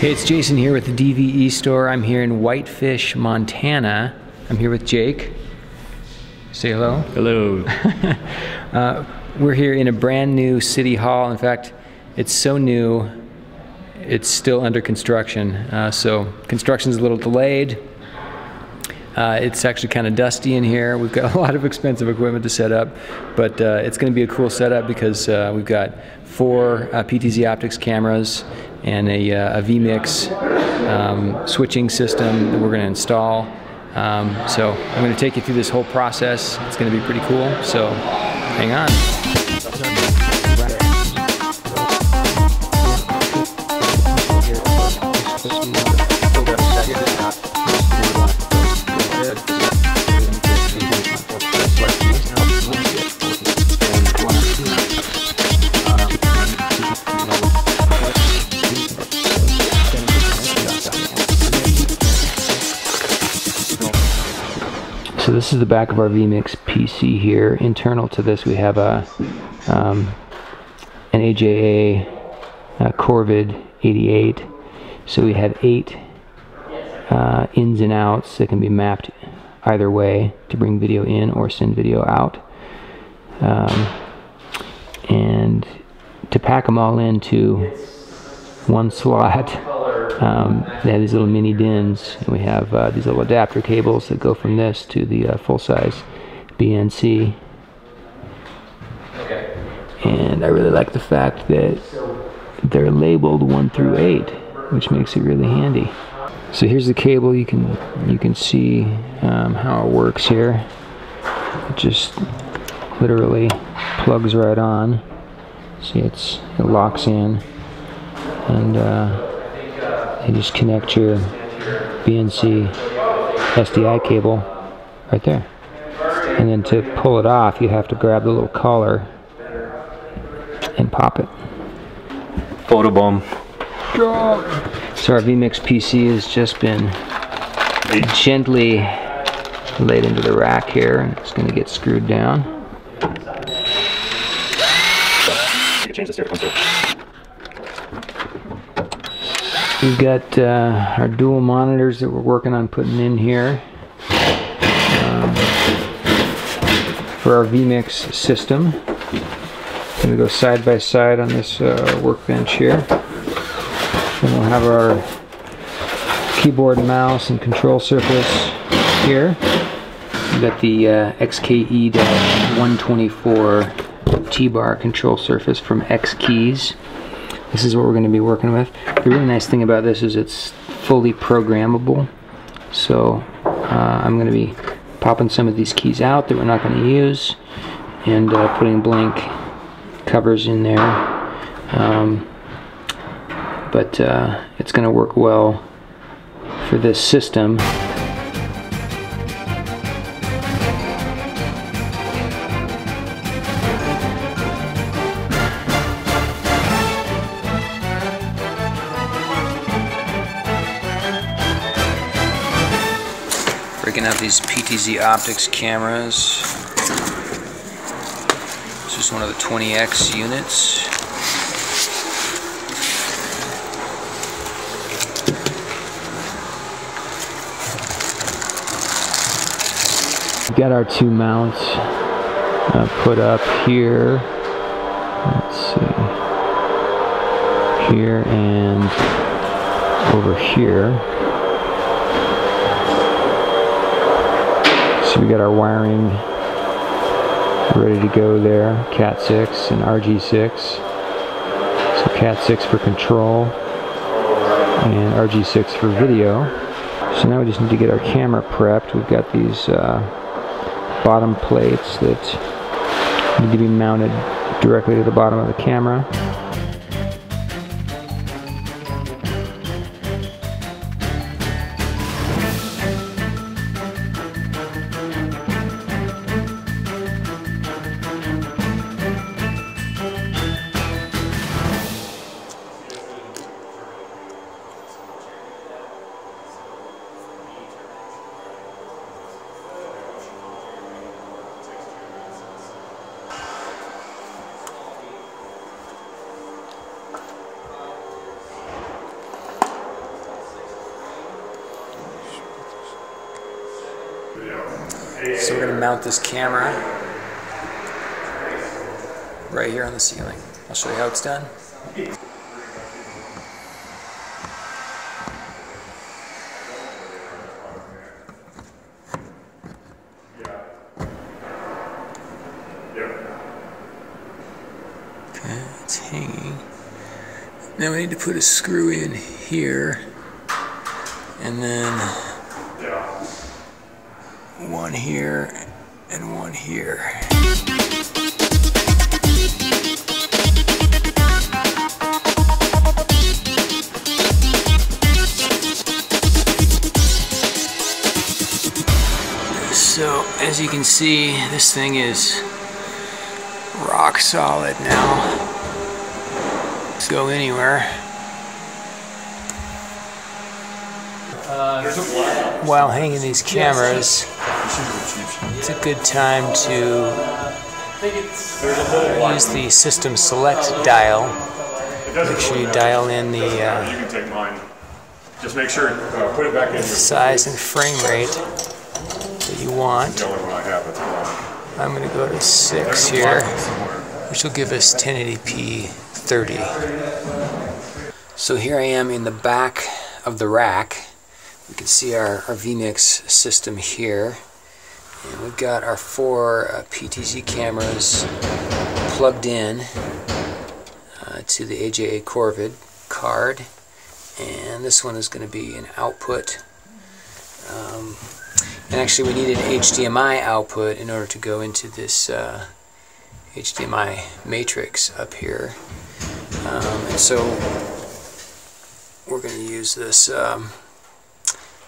Hey, it's Jason here with the DVE store. I'm here in Whitefish, Montana. I'm here with Jake. Say hello. Hello. uh, we're here in a brand new city hall. In fact, it's so new, it's still under construction. Uh, so construction's a little delayed. Uh, it's actually kind of dusty in here. We've got a lot of expensive equipment to set up, but uh, it's going to be a cool setup because uh, we've got four uh, PTZ Optics cameras and a, uh, a vMix um, switching system that we're going to install. Um, so I'm going to take you through this whole process. It's going to be pretty cool. So hang on. This is the back of our vMix PC here. Internal to this we have a um, an AJA Corvid 88. So we have eight uh, ins and outs that can be mapped either way to bring video in or send video out. Um, and to pack them all into one slot um, they have these little mini DINs, and we have uh, these little adapter cables that go from this to the uh, full-size BNC. Okay. And I really like the fact that they're labeled one through eight, which makes it really handy. So here's the cable. You can you can see um, how it works here. It just literally plugs right on. See, it's it locks in, and. Uh, you just connect your BNC SDI cable right there. And then to pull it off, you have to grab the little collar and pop it. Photobomb. So our vMix PC has just been gently laid into the rack here and it's going to get screwed down. Change the We've got uh, our dual monitors that we're working on putting in here um, for our vMix system. I'm going to go side by side on this uh, workbench here. Then we'll have our keyboard, mouse, and control surface here. We've got the uh, XKE-124 T-bar control surface from X Keys. This is what we're going to be working with. The really nice thing about this is it's fully programmable. So uh, I'm going to be popping some of these keys out that we're not going to use and uh, putting blank covers in there. Um, but uh, it's going to work well for this system. Breaking out these PTZ Optics cameras. This is one of the 20X units. We've got our two mounts uh, put up here. Let's see. Here and over here. So we got our wiring ready to go there. Cat 6 and RG6. So Cat 6 for control and RG6 for video. So now we just need to get our camera prepped. We've got these uh, bottom plates that need to be mounted directly to the bottom of the camera. So we're going to mount this camera right here on the ceiling. I'll show you how it's done. Okay, it's hanging. Now we need to put a screw in here and then one here and one here. So as you can see, this thing is rock solid now. Let's go anywhere. Uh, While hanging these cameras, it's a good time to uh, use the system select dial. Make sure you dial in the uh, You can take mine. Just make sure, uh, put it back in. Size and frame rate that you want. I have, that's fine. I'm going to go to 6 here, which will give us 1080p 30. So here I am in the back of the rack. We can see our, our vMix system here. And we've got our four uh, PTZ cameras plugged in uh, to the AJA Corvid card. And this one is going to be an output. Um, and actually we need an HDMI output in order to go into this uh, HDMI matrix up here. Um, and so we're going to use this um,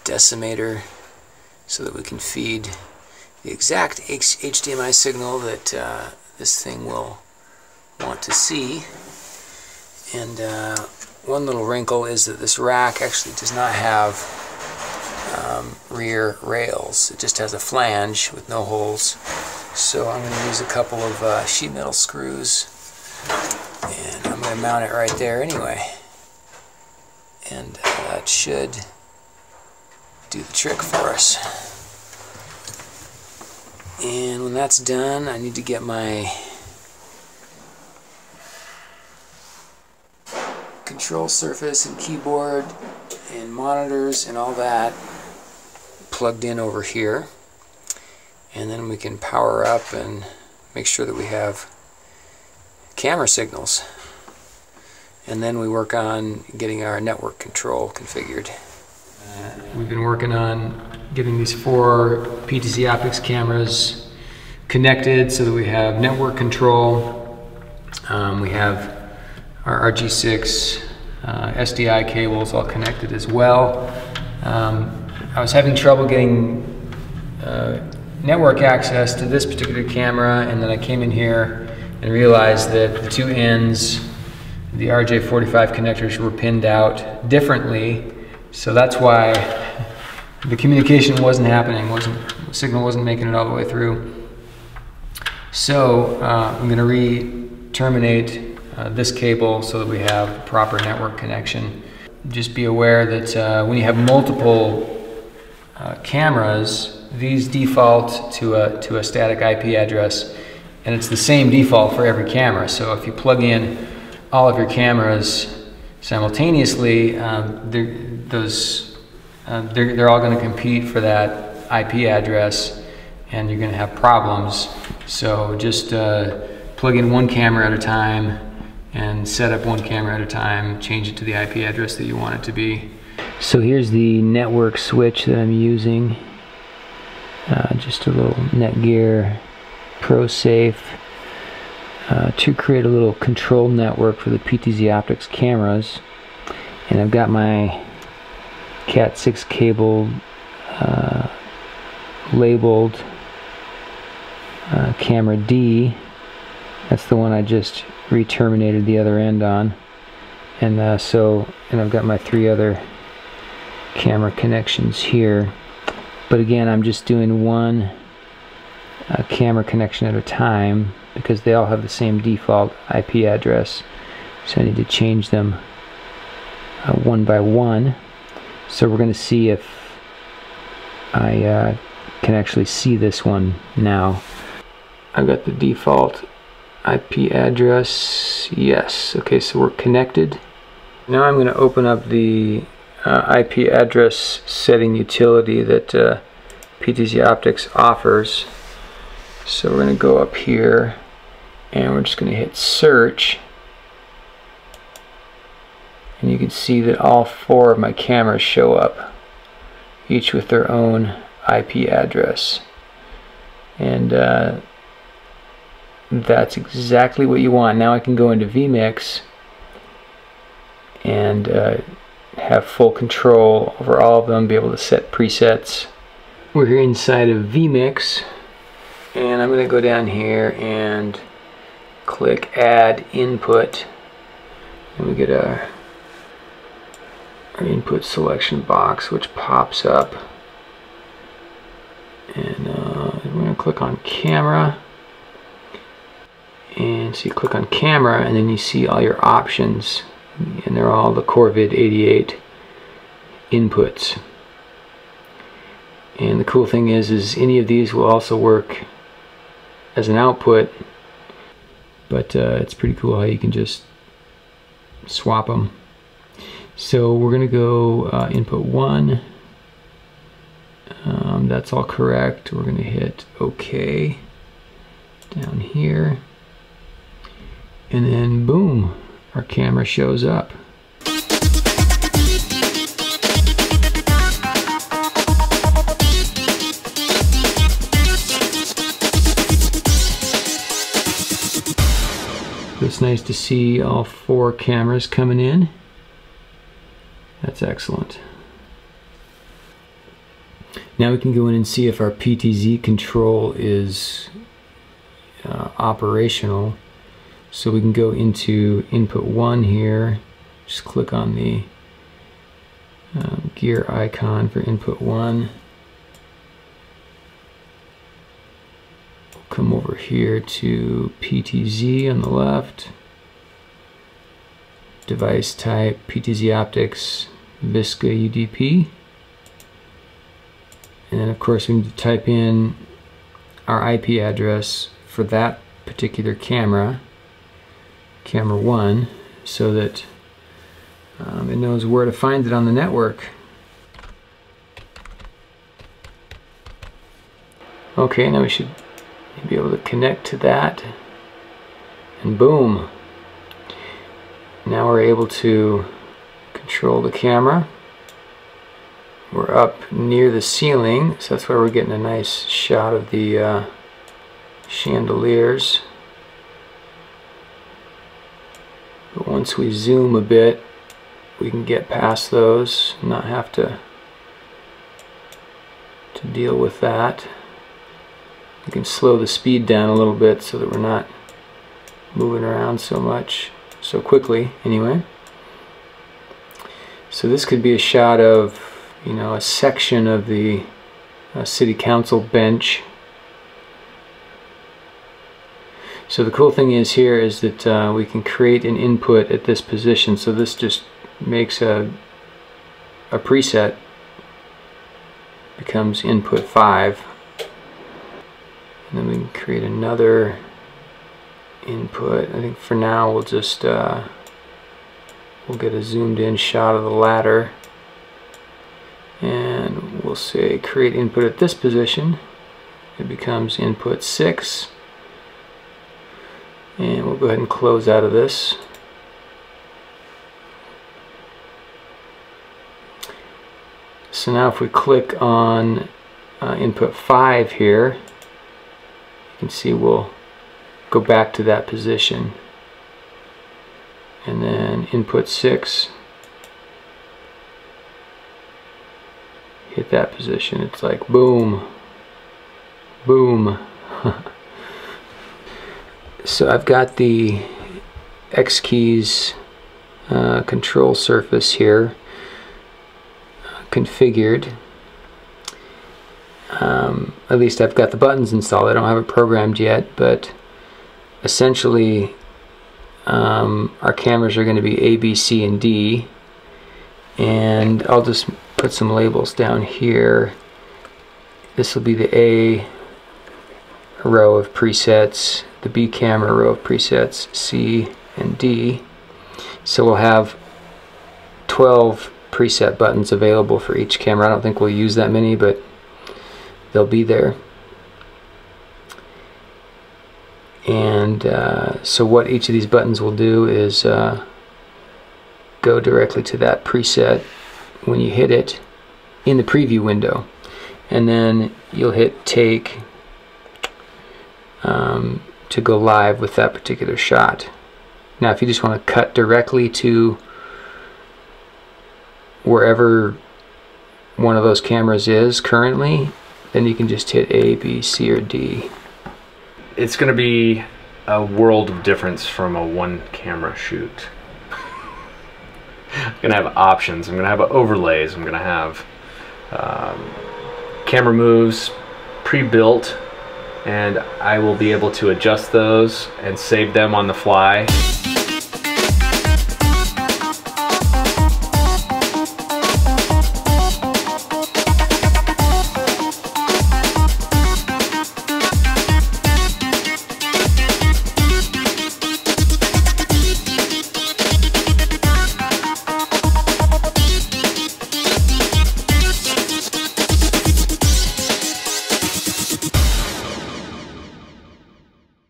decimator so that we can feed the exact HDMI signal that uh, this thing will want to see. And uh, one little wrinkle is that this rack actually does not have um, rear rails. It just has a flange with no holes. So I'm going to use a couple of uh, sheet metal screws and I'm going to mount it right there anyway. And uh, that should do the trick for us. And when that's done, I need to get my control surface and keyboard and monitors and all that plugged in over here and then we can power up and make sure that we have camera signals and then we work on getting our network control configured. We've been working on getting these four PTZ Optics cameras connected so that we have network control. Um, we have our RG6 uh, SDI cables all connected as well. Um, I was having trouble getting uh, network access to this particular camera and then I came in here and realized that the two ends, the RJ45 connectors were pinned out differently so that's why the communication wasn't happening, wasn't signal wasn't making it all the way through. So uh, I'm going to re-terminate uh, this cable so that we have proper network connection. Just be aware that uh, when you have multiple uh, cameras, these default to a, to a static IP address and it's the same default for every camera. So if you plug in all of your cameras simultaneously, um, those um, they're, they're all going to compete for that IP address and you're going to have problems. So just uh, plug in one camera at a time and set up one camera at a time, change it to the IP address that you want it to be. So here's the network switch that I'm using. Uh, just a little Netgear ProSafe uh, to create a little control network for the PTZ Optics cameras. And I've got my Cat 6 cable uh, labeled uh, camera D. That's the one I just re-terminated the other end on. And uh, so, and I've got my three other camera connections here. But again, I'm just doing one uh, camera connection at a time because they all have the same default IP address. So I need to change them uh, one by one. So we're going to see if I uh, can actually see this one now. I've got the default IP address. Yes. Okay, so we're connected. Now I'm going to open up the uh, IP address setting utility that uh, PTZ Optics offers. So we're going to go up here and we're just going to hit search. And you can see that all four of my cameras show up, each with their own IP address. And uh, that's exactly what you want. Now I can go into vMix and uh, have full control over all of them, be able to set presets. We're here inside of vMix and I'm going to go down here and click add input and we get a our input selection box which pops up. And uh, we're going to click on camera. And so you click on camera and then you see all your options. And they're all the Corvid 88 inputs. And the cool thing is is any of these will also work as an output but uh, it's pretty cool how you can just swap them so we're gonna go uh, input one. Um, that's all correct. We're gonna hit OK down here. And then boom our camera shows up. It's nice to see all four cameras coming in. That's excellent. Now we can go in and see if our PTZ control is uh, operational. So we can go into input one here, just click on the um, gear icon for input one. Come over here to PTZ on the left, device type PTZ Optics Visca UDP. And of course we need to type in our IP address for that particular camera camera 1 so that um, it knows where to find it on the network. Okay, now we should be able to connect to that and boom. Now we're able to control the camera. We're up near the ceiling, so that's why we're getting a nice shot of the uh, chandeliers. But once we zoom a bit, we can get past those, not have to to deal with that. We can slow the speed down a little bit so that we're not moving around so much, so quickly anyway. So this could be a shot of, you know, a section of the uh, city council bench So the cool thing is here is that uh, we can create an input at this position. So this just makes a, a preset becomes input 5. And then we can create another input. I think for now we'll just uh, we'll get a zoomed in shot of the ladder and we'll say create input at this position. It becomes input 6 and we'll go ahead and close out of this. So now if we click on uh, input 5 here, you can see we'll go back to that position. And then input 6, hit that position. It's like boom, boom. so I've got the X keys uh, control surface here configured um, at least I've got the buttons installed I don't have it programmed yet but essentially um, our cameras are going to be A, B, C, and D and I'll just put some labels down here this will be the A row of presets, the B camera row of presets, C and D. So we'll have 12 preset buttons available for each camera. I don't think we'll use that many, but they'll be there. And uh, so what each of these buttons will do is uh, go directly to that preset when you hit it in the preview window. And then you'll hit take um, to go live with that particular shot. Now if you just want to cut directly to wherever one of those cameras is currently, then you can just hit A, B, C, or D. It's going to be a world of difference from a one camera shoot. I'm going to have options, I'm going to have overlays, I'm going to have um, camera moves pre-built and I will be able to adjust those and save them on the fly.